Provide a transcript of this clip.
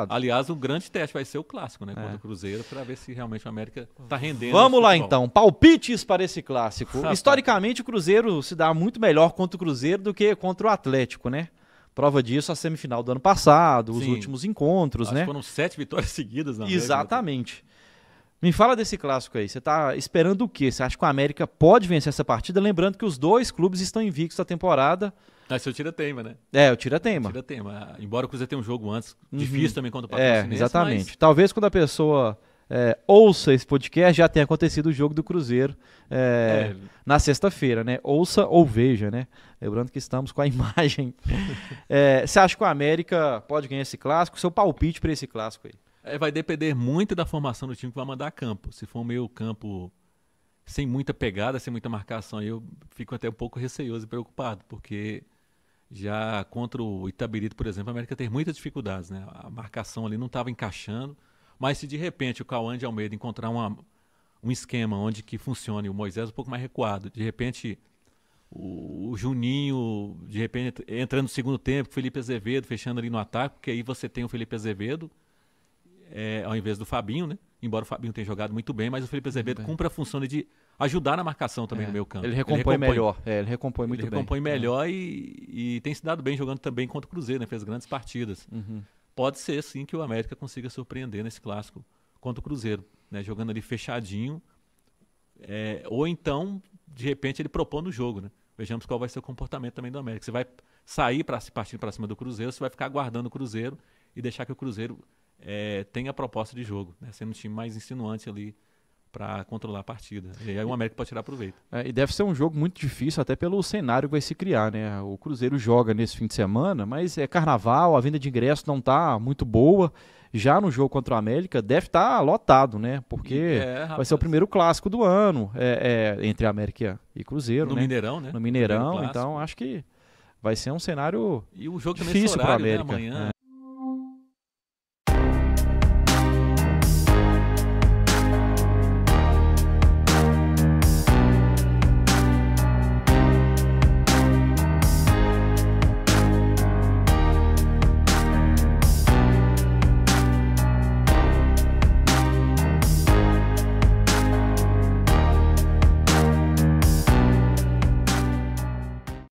complicado. Aliás, o grande teste vai ser o clássico, né? Contra o Cruzeiro, para ver se realmente o América tá rendendo. Vamos lá futebol. então, palpites para esse clássico. Historicamente, o Cruzeiro se dá muito melhor contra o Cruzeiro do que contra o Atlético, né? Prova disso a semifinal do ano passado, os Sim. últimos encontros, Acho né? foram sete vitórias seguidas na América, né? Exatamente. Me fala desse clássico aí. Você tá esperando o quê? Você acha que o América pode vencer essa partida? Lembrando que os dois clubes estão invictos da temporada. Mas seu tira teima, né? É, o. Tira teima. Embora o Cruzeiro tenha um jogo antes, Uhum. difícil também contra o É, Patrocinense. exatamente. mas- Talvez quando a pessoa é, ouça esse podcast já tenha acontecido o jogo do Cruzeiro é, É. na sexta-feira, né? Ouça ou veja, né? Lembrando que estamos com a imagem. É, você acha que o América pode ganhar esse clássico? Seu palpite para esse clássico aí? É, vai depender muito da formação do time que vai mandar campo. Se for um meio campo sem muita pegada, sem muita marcação, eu fico até um pouco receoso e preocupado, porque já contra o Itabirito, por exemplo, a América tem muitas dificuldades, né? A marcação ali não estava encaixando, mas se de repente o Cauã de Almeida encontrar uma, um esquema onde que funcione o Moisés um pouco mais recuado, de repente o, o Juninho, de repente entrando no segundo tempo, Felipe Azevedo fechando ali no ataque, porque aí você tem o Felipe Azevedo é, ao invés do Fabinho, né? Embora o Fabinho tenha jogado muito bem, mas o Felipe Azevedo cumpre a função de ajudar na marcação também É, no meio campo. Ele recompõe, melhor. É, ele recompõe muito ele bem. recompõe melhor e, e tem se dado bem jogando também contra o Cruzeiro, né? Fez grandes partidas. Uhum. Pode ser sim que o América consiga surpreender nesse clássico contra o Cruzeiro, né? Jogando ali fechadinho. é, ou então, de repente, ele propondo o jogo, né? Vejamos qual vai ser o comportamento também do América. Você vai sair para se partir para cima do Cruzeiro, você vai ficar aguardando o Cruzeiro e deixar que o Cruzeiro é, tenha a proposta de jogo, né? Sendo um time mais insinuante ali para controlar a partida. E aí o América pode tirar proveito. É, e deve ser um jogo muito difícil, até pelo cenário que vai se criar, né? O Cruzeiro joga nesse fim de semana, mas é carnaval, a venda de ingresso não tá muito boa. Já no jogo contra o América, deve estar lotado, né? Porque É, vai ser o primeiro clássico do ano é, é, entre América e Cruzeiro, no né? Mineirão, né? no Mineirão, então acho que vai ser um cenário E o jogo também difícil para horário, América. né? Amanhã,